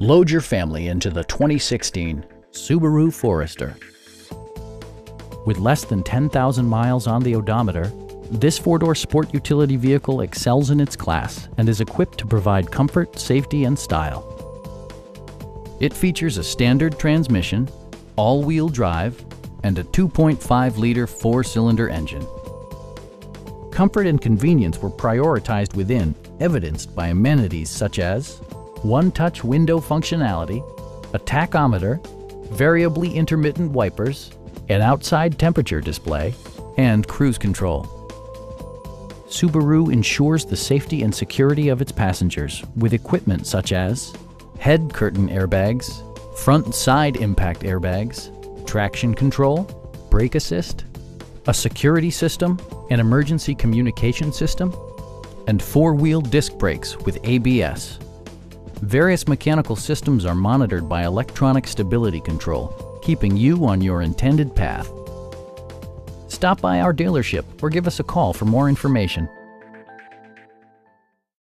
Load your family into the 2016 Subaru Forester. With less than 10,000 miles on the odometer, this four-door sport utility vehicle excels in its class and is equipped to provide comfort, safety, and style. It features a standard transmission, all-wheel drive, and a 2.5-liter four-cylinder engine. Comfort and convenience were prioritized within, evidenced by amenities such as one-touch window functionality, a tachometer, variably intermittent wipers, an outside temperature display, and cruise control. Subaru ensures the safety and security of its passengers with equipment such as head curtain airbags, front side impact airbags, traction control, brake assist, a security system, an emergency communication system, and four-wheel disc brakes with ABS. Various mechanical systems are monitored by electronic stability control, keeping you on your intended path. Stop by our dealership or give us a call for more information.